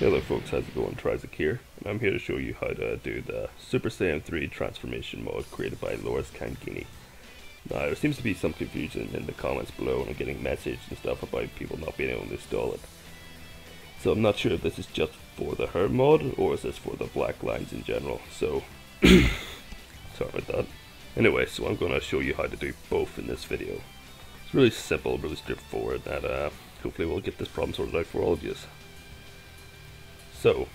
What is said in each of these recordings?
Hello folks, how's it going? Tryzick here, and I'm here to show you how to do the Super Saiyan 3 transformation mod created by Loris Cangini. Now, there seems to be some confusion in the comments below, and I'm getting messages and stuff about people not being able to install it. So I'm not sure if this is just for the Her mod, or is this for the black lines in general, so sorry about that. Anyway, so I'm going to show you how to do both in this video. It's really simple, really straightforward, and uh, hopefully we'll get this problem sorted out for all of you. So,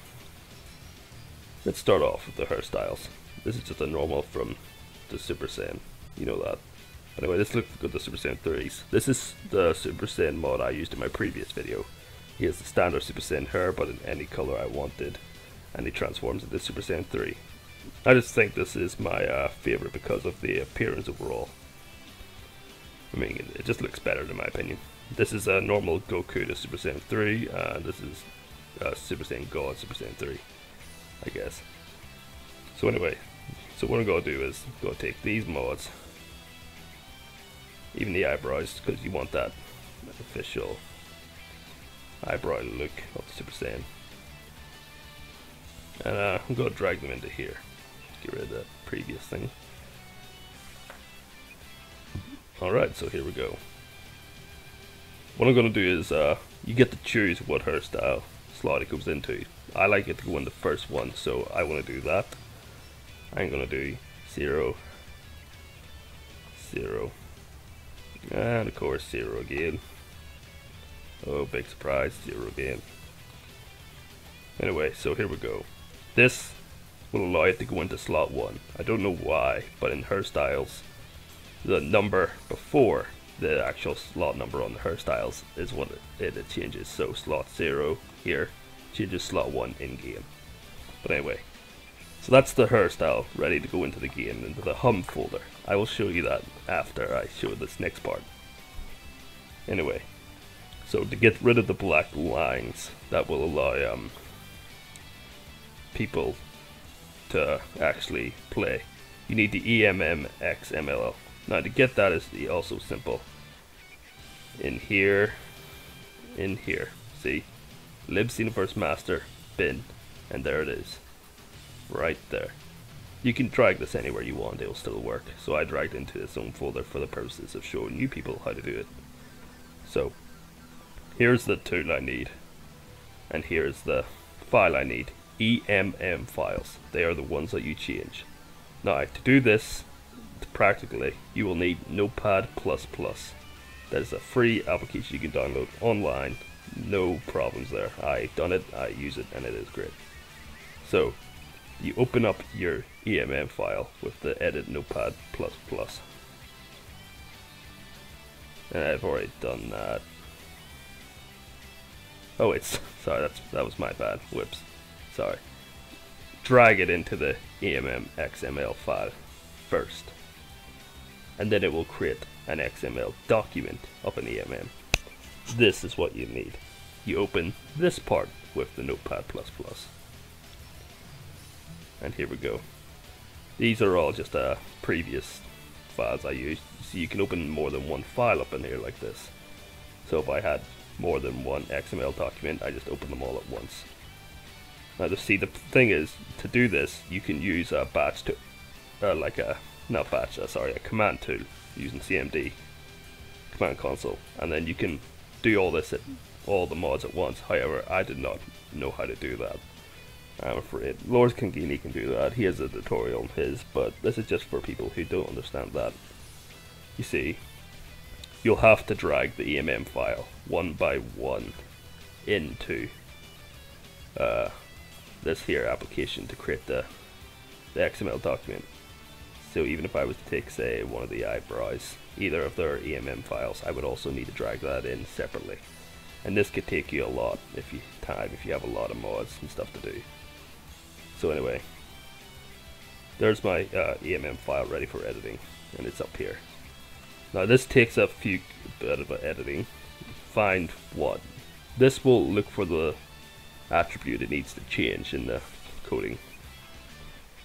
let's start off with the hairstyles. This is just a normal from the Super Saiyan, you know that. Anyway, this looks good the Super Saiyan 3s. This is the Super Saiyan mod I used in my previous video. He has the standard Super Saiyan hair, but in any color I wanted, and he transforms into Super Saiyan 3. I just think this is my uh, favorite because of the appearance overall. I mean, it just looks better in my opinion. This is a normal Goku to Super Saiyan 3, and this is uh, Super Saiyan God, Super Saiyan 3, I guess. So anyway, so what I'm going to do is go take these mods, even the eyebrows, because you want that official eyebrow look of the Super Saiyan. And uh, I'm going to drag them into here. Get rid of that previous thing. Alright, so here we go. What I'm going to do is, uh, you get to choose what hairstyle slot it goes into. I like it to go in the first one, so I want to do that. I'm going to do 0, 0, and of course 0 again. Oh, big surprise, 0 again. Anyway, so here we go. This will allow it to go into slot 1. I don't know why, but in hairstyles, the number before the actual slot number on the hairstyles is what it, it changes. So slot 0 here changes slot 1 in game. But anyway, so that's the hairstyle ready to go into the game, into the hum folder. I will show you that after I show this next part. Anyway, so to get rid of the black lines, that will allow um, people to actually play. You need the EMM XML now to get that is also simple. In here, in here, see, libs universe master bin, and there it is, right there. You can drag this anywhere you want, it'll still work. So I dragged into its own folder for the purposes of showing you people how to do it. So, here's the tool I need, and here's the file I need. EMM files, they are the ones that you change. Now, to do this, practically, you will need Notepad++. That is a free application you can download online. No problems there. I've done it, I use it, and it is great. So, you open up your EMM file with the edit Notepad++. And I've already done that. Oh, it's sorry. That's that was my bad. Whoops. Sorry. Drag it into the EMM XML file first and then it will create an XML document of an EMM. This is what you need. You open this part with the Notepad++. And here we go. These are all just uh, previous files I used. So you can open more than one file up in here like this. So if I had more than one XML document, I just open them all at once. Now to see the thing is, to do this, you can use a batch to, uh, like a not batch, uh, sorry, a command tool using CMD command console, and then you can do all this at all the mods at once. However, I did not know how to do that. I'm afraid Loris Cangini can do that. He has a tutorial on his, but this is just for people who don't understand that. You see, you'll have to drag the EMM file one by one into uh, this here application to create the, the XML document. So even if I was to take, say, one of the eyebrows, either of their EMM files, I would also need to drag that in separately. And this could take you a lot if you time if you have a lot of mods and stuff to do. So anyway, there's my uh, EMM file ready for editing, and it's up here. Now this takes a few bit of editing. Find what this will look for the attribute it needs to change in the coding,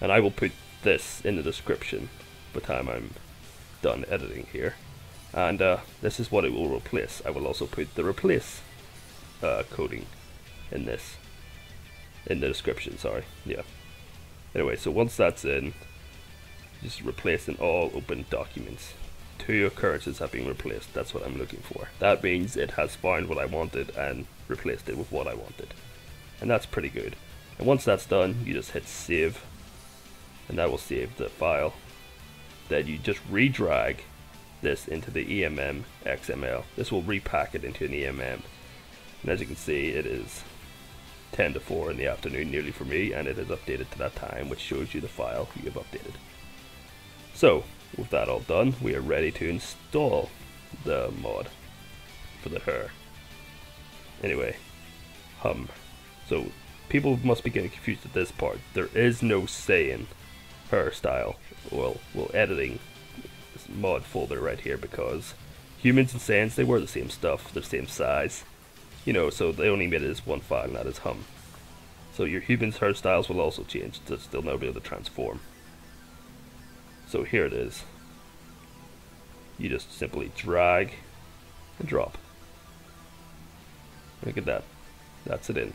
and I will put this in the description by the time I'm done editing here. And uh, this is what it will replace. I will also put the replace uh, coding in this. in the description, sorry. Yeah. Anyway, so once that's in, just replacing all open documents. Two occurrences have been replaced. That's what I'm looking for. That means it has found what I wanted and replaced it with what I wanted. And that's pretty good. And once that's done, you just hit save. And that will save the file. Then you just redrag this into the EMM XML. This will repack it into an EMM. And as you can see, it is 10 to 4 in the afternoon nearly for me, and it is updated to that time, which shows you the file you have updated. So, with that all done, we are ready to install the mod for the her. Anyway, hum. So, people must be getting confused at this part. There is no saying her style, well, well, editing this mod folder right here because humans and sands, they were the same stuff, the same size. You know, so they only made it as one file, not as hum. So your humans' hairstyles will also change, to still not be able to transform. So here it is. You just simply drag and drop. Look at that. That's it in.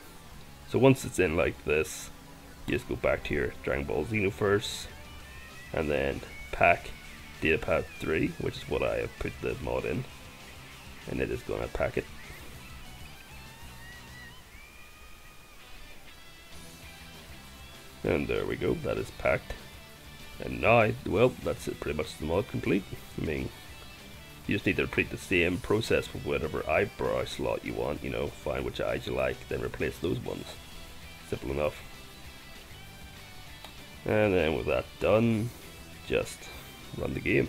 So once it's in like this, you just go back to your Dragon Ball Xenoverse and then pack Datapad 3, which is what I have put the mod in. And it is going to pack it. And there we go, that is packed. And now, well, that's it, pretty much the mod complete. I mean, you just need to repeat the same process with whatever eyebrow slot you want, you know, find which eyes you like, then replace those ones. Simple enough. And then with that done, just run the game.